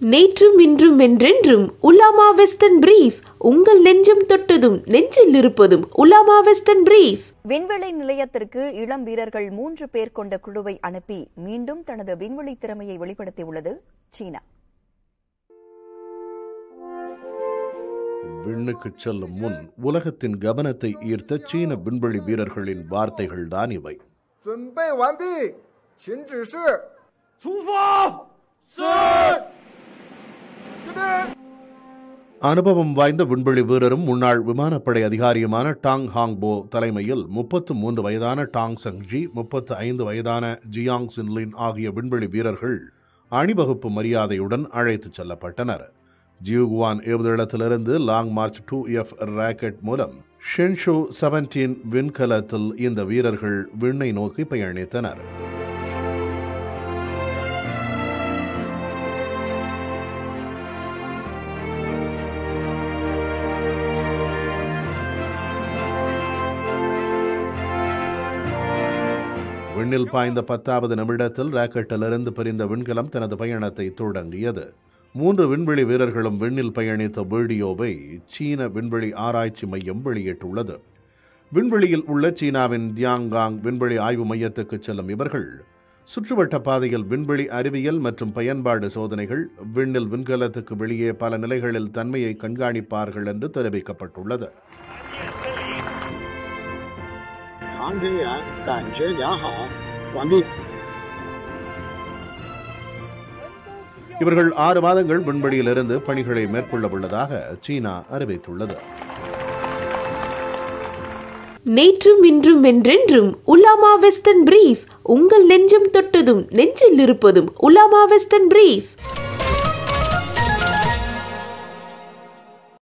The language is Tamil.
நேற்றும் இன்றும் என்றென்றும் உலாமா வெஸ்டர்ன் பிரீஃப் உங்கள் நெஞ்சம் தொட்டதும் நெஞ்சில் இருப்பதும் உலாமா வெஸ்டர்ன் பிரீஃப் விண்வெளி நிலையத்திற்கு இளம் வீரர்கள் மூன்று பேர் கொண்ட குழுவை அனுப்பி மீண்டும் தனது விண்வெளி திறமையை வெளிப்படுத்தியுள்ளது சீனா விண்ணுக்கு செல்லும் முன் உலகத்தின் கவனத்தை ஈர்த்த சீன விண்வெளி வீரர்களின் வார்த்தைகள் தான் இவை 准备完毕，请指示。出发。是。 அனுபவம் வாய்ந்த விண்வெளி வீரரும் முன்னாள் விமானப்படை அதிகாரியுமான டாங் ஹாங்போ தலைமையில் முப்பத்து மூன்று வயதான டாங் சங்ஜி முப்பத்து ஐந்து வயதான ஜியாங் சின்லின் ஆகிய விண்வெளி வீரர்கள் அணிவகுப்பு மரியாதையுடன் அழைத்துச் செல்லப்பட்டனர். Jiuquan ஏவுதளத்திலிருந்து Long March two F rocket மூலம் ஷென்ஷோ செவன்டீன் விண்கலத்தில் இந்த வீரர்கள் விண்ணை நோக்கி பயணித்தனர். விண்ணில் பாய்ந்த பத்தாவது நிமிடத்தில் ராக்கெட்டிலிருந்து பிரிந்த விண்கலம் தனது பயணத்தை தொடங்கியது. மூன்று விண்வெளி வீரர்களும் விண்ணில் பயணித்த வீடியோவை சீன விண்வெளி ஆராய்ச்சி மையம் வெளியிட்டுள்ளது. விண்வெளியில் உள்ள சீனாவின் தியாங்காங் விண்வெளி ஆய்வு மையத்துக்கு செல்லும் இவர்கள் சுற்றுவட்ட பாதையில் விண்வெளி அறிவியல் மற்றும் பயன்பாடு சோதனைகள் விண்ணில் விண்கலத்துக்கு வெளியே பல நிலைகளில் தன்மையை கண்காணிப்பார்கள் என்று தெரிவிக்கப்பட்டுள்ளது. 航天员感觉良好，完毕。 இவர்கள் ஆறு மாதங்கள் விண்வெளியிலிருந்து பணிகளை மேற்கொள்ள உள்ளதாக சீனா அறிவித்துள்ளது நேற்றும் இன்றும் என்றென்றும் உலாமா வெஸ்டர்ன் பிரீஃப் உங்கள் நெஞ்சம் தொட்டதும் நெஞ்சில் இருப்பதும் உலாமா வெஸ்டர்ன் பிரீஃப்